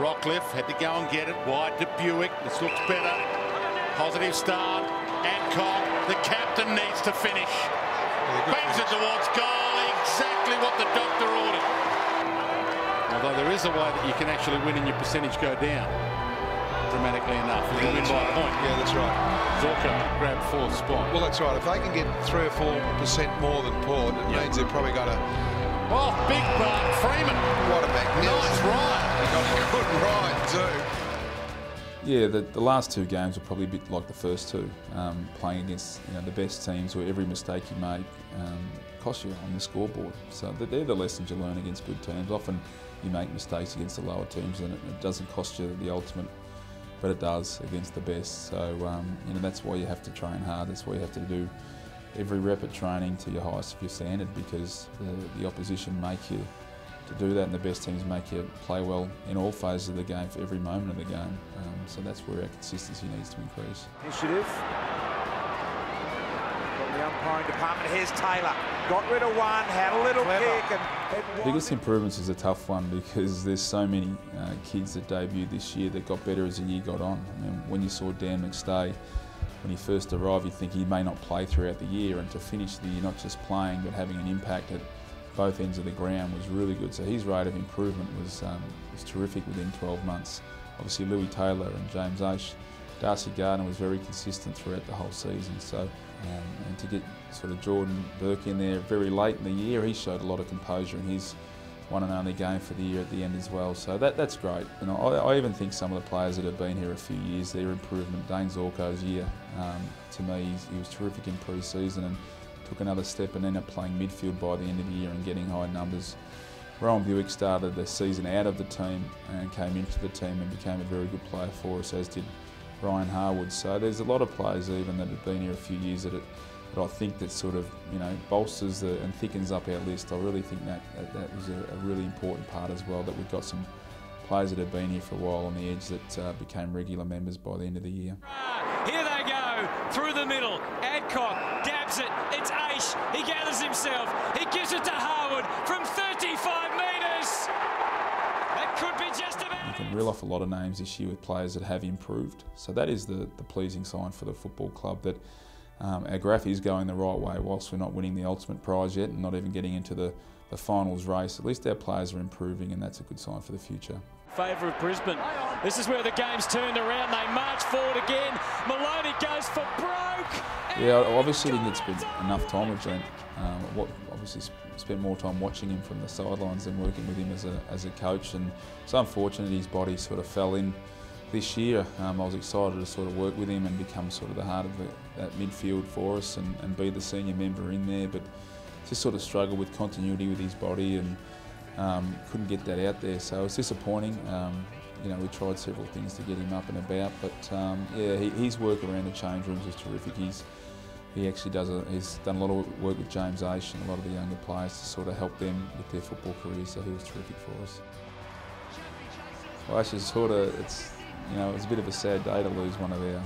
Rockliff had to go and get it wide to Bewick. This looks better. Positive start. Adcock, the captain needs to finish. Bangs it towards goal. Exactly what the doctor ordered. Although there is a way that you can actually win and your percentage go down dramatically enough. You Yeah, win that's by right. a point. Yeah, that's right. Zorko grabbed fourth spot. Well, that's right. If they can get three or four percent more than Port, it Yeah. means they've probably got a Oh, big Bart Freeman. what a magnificent Nice ride. They got a good ride too. Yeah, the, the last two games were probably a bit like the first two, um, playing against you know, the best teams where every mistake you make um, costs you on the scoreboard. So they're the lessons you learn against good teams. Often you make mistakes against the lower teams and it, it doesn't cost you the ultimate, but it does against the best. So um, you know that's why you have to train hard. That's why you have to do every rep at training to your highest of your standard because the, the opposition make you to do that and the best teams make you play well in all phases of the game for every moment of the game. Um, so that's where our consistency needs to increase. Initiative. From the umpiring department, here's Taylor. Got rid of one, had a little kick, and it Biggest improvements is a tough one because there's so many uh, kids that debuted this year that got better as the year got on. I mean, when you saw Dan McStay, when he first arrived, you think he may not play throughout the year, and to finish the year not just playing but having an impact at both ends of the ground was really good. So his rate of improvement was um, was terrific within 12 months. Obviously, Lewis Taylor and James Aish, Darcy Gardiner was very consistent throughout the whole season. So, um, and to get sort of Jordan Burke in there very late in the year, he showed a lot of composure in his one and only game for the year at the end as well. So that, that's great. And I, I even think some of the players that have been here a few years, their improvement, Dayne Zorko's year, um, to me, he was terrific in pre-season and took another step and ended up playing midfield by the end of the year and getting high numbers. Rohan Bewick started the season out of the team and came into the team and became a very good player for us, as did Ryan Harwood. So there's a lot of players even that have been here a few years that, it, that I think that sort of you know bolsters the, and thickens up our list. I really think that that, that was a, a really important part as well. That we've got some players that have been here for a while on the edge that uh, became regular members by the end of the year. Here they go through the middle. Adcock dabs it. It's Aish. He gathers himself. He gives it to from 35 metres. That could be just You about can it. Reel off a lot of names this year with players that have improved. So that is the, the pleasing sign for the football club that um, our graph is going the right way whilst we're not winning the ultimate prize yet and not even getting into the, the finals race. At least our players are improving and that's a good sign for the future. Favour of Brisbane. This is where the game's turned around. They march forward again. Moloney goes for broke. Yeah, I obviously didn't get spent enough time with Trent. Um, what, obviously sp- spent more time watching him from the sidelines than working with him as a, as a coach. And it's unfortunate his body sort of fell in this year. Um, I was excited to sort of work with him and become sort of the heart of the, that midfield for us and, and be the senior member in there. But just sort of struggled with continuity with his body and um, couldn't get that out there. So it was disappointing. Um, you know, we tried several things to get him up and about, but um, yeah, he, his work around the change rooms is terrific. He's he actually does a, he's done a lot of work with James Aish and a lot of the younger players to sort of help them with their football careers. So he was terrific for us. Well, actually, sort of, it's you know, it's a bit of a sad day to lose one of our.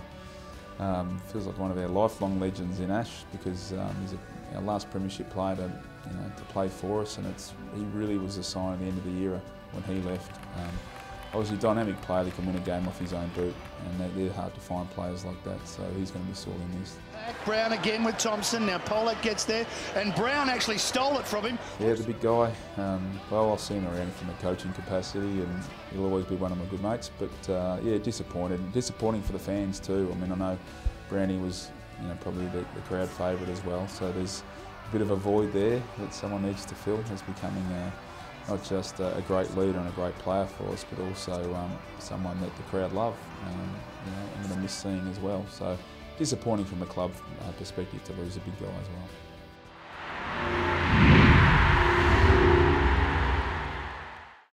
Um, feels like one of our lifelong legends in Ash because um, he's a, our last premiership player to, you know, to play for us, and it's he really was a sign of the end of the era when he left. Um, obviously, a dynamic player that can win a game off his own boot, and they're, hard to find players like that. So he's going to be sorely missed. Back, Brown again with Thompson. Now Pollock gets there, and Brown actually stole it from him. Yeah, the big guy. Um, well, I've seen him around from a coaching capacity, and he'll always be one of my good mates. But uh, yeah, disappointed. Disappointing for the fans too. I mean, I know Brownie was, you know, probably the, the crowd favourite as well. So there's a bit of a void there that someone needs to fill. As becoming a, not just a, great leader and a great player for us, but also um, someone that the crowd love. Um, you know, I'm going to miss seeing as well. So disappointing from a club uh, perspective to lose a big guy as well.